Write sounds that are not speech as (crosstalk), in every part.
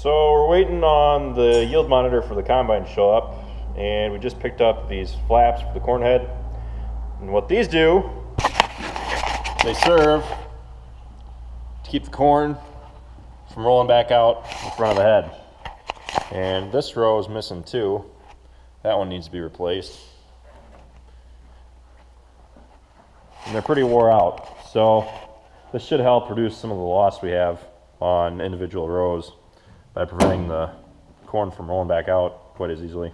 So we're waiting on the yield monitor for the combine to show up, and we just picked up these flaps for the corn head. And what these do, they serve to keep the corn from rolling back out in front of the head. And this row is missing too. That one needs to be replaced. And they're pretty wore out. So this should help reduce some of the loss we have on individual rows by preventing the corn from rolling back out quite as easily.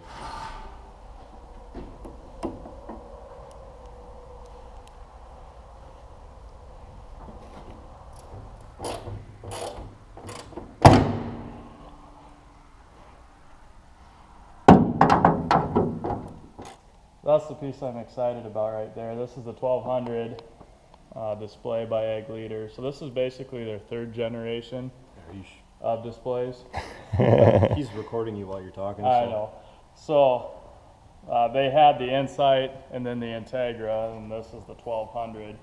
That's the piece I'm excited about right there. This is the 1200 uh, display by Ag Leader. So this is basically their third generation of displays. (laughs) He's recording you while you're talking. I so- know. So uh, they had the Insight and then the Integra, and this is the 1200.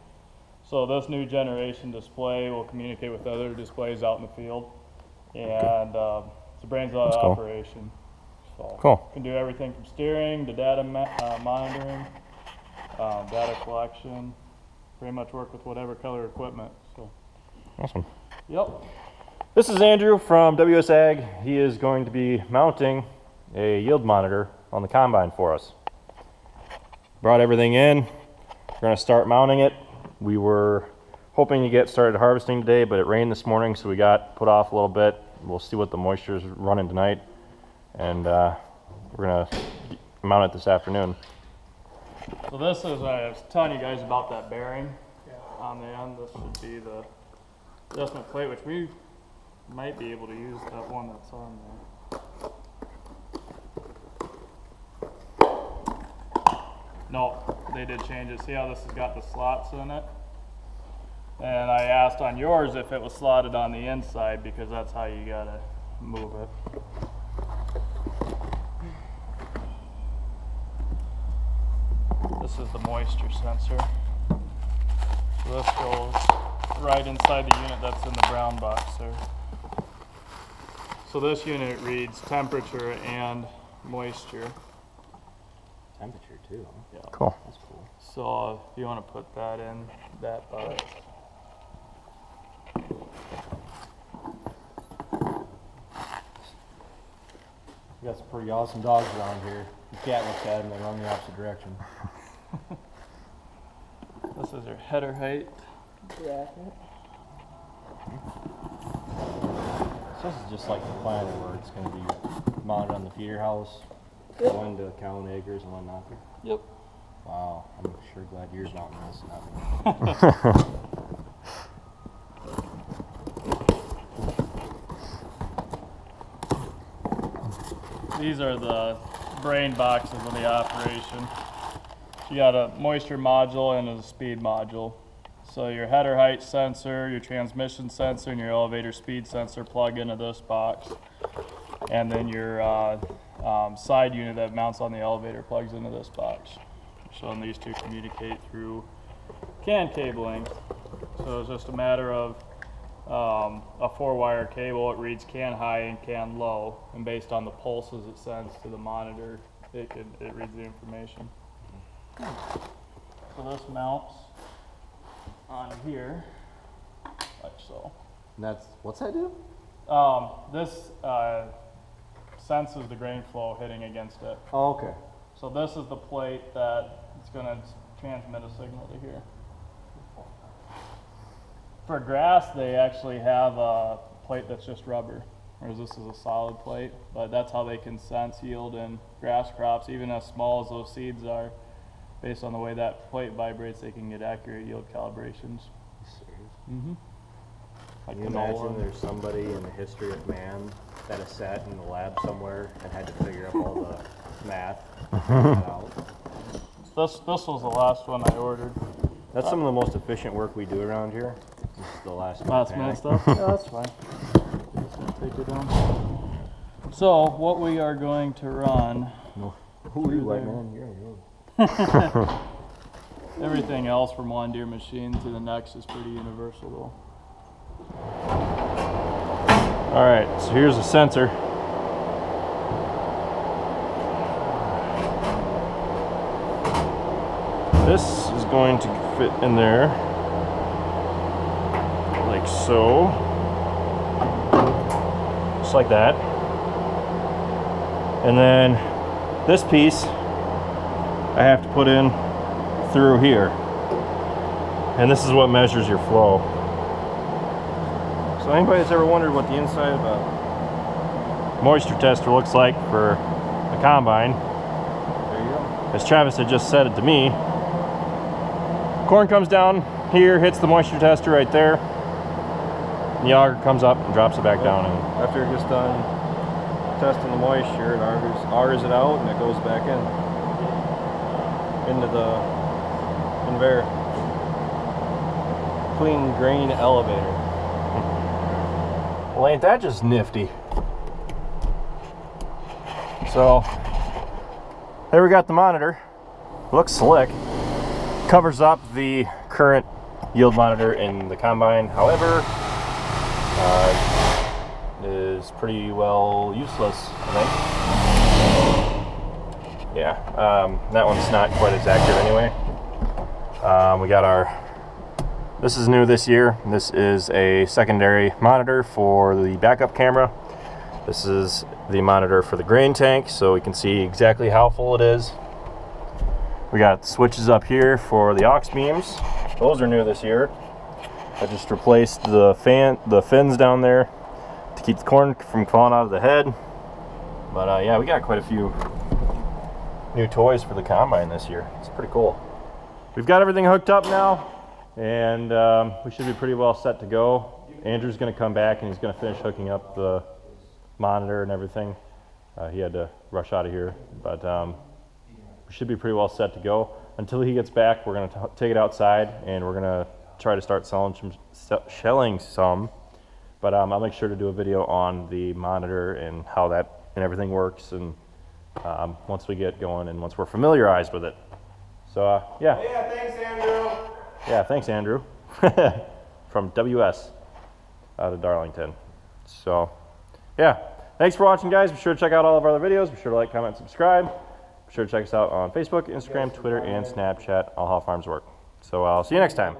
So this new generation display will communicate with other displays out in the field, and uh, it's a brains of the cool. operation. So Cool. can do everything from steering to data ma- uh, monitoring, um, data collection. Pretty much work with whatever color equipment. So, Awesome. yep. This is Andrew from WSAG. He is going to be mounting a yield monitor on the combine for us. Brought everything in. We're going to start mounting it. We were hoping to get started harvesting today, but it rained this morning, so we got put off a little bit. We'll see what the moisture is running tonight, and uh, we're going to mount it this afternoon. So this is, I was telling you guys about that bearing on the end. This should be the adjustment plate, which we might be able to use that one that's on there. No, they did change it. See how this has got the slots in it? And I asked on yours if it was slotted on the inside because that's how you gotta move it. This is the moisture sensor. So this goes right inside the unit that's in the brown box there. So this unit reads temperature and moisture. Temperature too. Yeah. Cool. That's cool. So if you want to put that in that box. We got some pretty awesome dogs around here. The cat looks at them, they run the opposite direction. (laughs) This is your header height bracket. Hmm? So this is just like the planner where it's going to be mounted on the feeder house, go into Cowan Acres and whatnot. Yep. Wow, I'm sure glad yours mounting this. Not me. (laughs) These are the brain boxes of the operation. You got a moisture module and a speed module. So your header height sensor, your transmission sensor, and your elevator speed sensor plug into this box. And then your uh, um, side unit that mounts on the elevator plugs into this box. So these two communicate through CAN cabling. So it's just a matter of um, a four wire cable. It reads CAN high and CAN low, and based on the pulses it sends to the monitor, it could, it reads the information. So this mounts on here, like so. And that's, what's that do? Um, this uh, senses the grain flow hitting against it. Oh, okay. So this is the plate that it's going to transmit a signal to here. For grass, they actually have a plate that's just rubber, whereas this is a solid plate. But that's how they can sense yield in grass crops, even as small as those seeds are. Based on the way that plate vibrates, they can get accurate yield calibrations. Mm-hmm. Like Can you imagine there's somebody in the history of man that has sat in the lab somewhere and had to figure up all the (laughs) math to figure that out? This this was the last one I ordered. That's some of the most efficient work we do around here. This is the last Last minute stuff? (laughs) Yeah, that's fine. Just gonna take it down. So, what we are going to run, Who are you, white there. man? (laughs) everything else from one Deere machine to the next is pretty universal though. All right, so here's the sensor. This is going to fit in there like so. Just like that. And then this piece I have to put in through here. And this is what measures your flow. So anybody that's ever wondered what the inside of a moisture tester looks like for a combine, There you go. as Travis had just said it to me, corn comes down here, hits the moisture tester right there, and the auger comes up and drops it back down. And After it gets done testing the moisture, it augers, augers it out and it goes back in into the conveyor. Clean grain elevator. Well, ain't that just nifty? So, there we got the monitor. Looks slick. Covers up the current yield monitor in the combine. However, uh, is pretty well useless, I think. Yeah, um, that one's not quite as accurate anyway. Um, we got our this is new this year. This is a secondary monitor for the backup camera. This is the monitor for the grain tank, so we can see exactly how full it is. We got switches up here for the aux beams. Those are new this year. I just replaced the fan, the fins down there to keep the corn from falling out of the head. But uh, yeah, we got quite a few new toys for the combine this year. It's pretty cool. We've got everything hooked up now and um, we should be pretty well set to go. Andrew's going to come back and he's going to finish hooking up the monitor and everything. Uh, he had to rush out of here, but um, we should be pretty well set to go. Until he gets back, we're going to take it outside and we're going to try to start selling some, shelling some. But um, I'll make sure to do a video on the monitor and how that and everything works, and um, once we get going and once we're familiarized with it. So uh, yeah. Yeah, thanks, Andrew. Yeah, thanks, Andrew. (laughs) From WS out of Darlington. So, yeah. Thanks for watching, guys. Be sure to check out all of our other videos. Be sure to like, comment, subscribe. Be sure to check us out on Facebook, Instagram, Twitter, and Snapchat, all how farms work. So, I'll see you next time.